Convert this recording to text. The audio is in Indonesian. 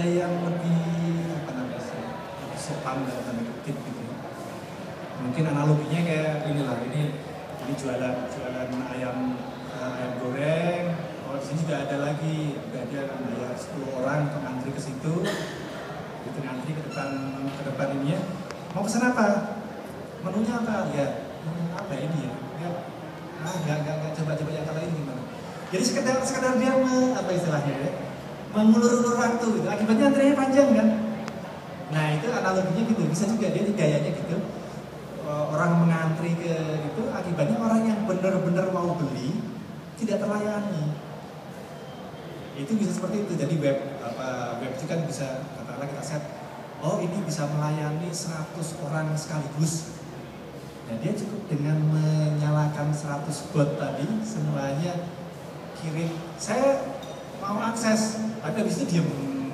ada yang lebih apa namanya lebih sopan dalam tanda kutip gitu ya. mungkin analoginya kayak inilah ini ini jualan jualan ayam eh, ayam goreng oh di sini juga ada lagi udah dia bayar 10 orang untuk ngantri ke situ gitu ngantri ke depan ke depan ini ya. Mau pesan apa? Menunya apa? Ya hmm, apa ini ya, ya ah nggak nggak nggak coba coba yang lain gimana? Jadi sekedar sekedar dia apa istilahnya ya mengulur-ulur waktu gitu akibatnya antriannya panjang kan? Nah itu analoginya gitu. Bisa juga dia gayanya gitu. Eh, orang mengantri ke itu akibatnya orang yang benar-benar mau beli tidak terlayani. Itu bisa seperti itu. Jadi web apa web itu kan bisa katakanlah kita set oh ini bisa melayani 100 orang sekaligus. Nah dia cukup dengan menyalakan 100 bot tadi semuanya kirim saya mau akses. Tapi habis itu dia